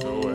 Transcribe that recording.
So,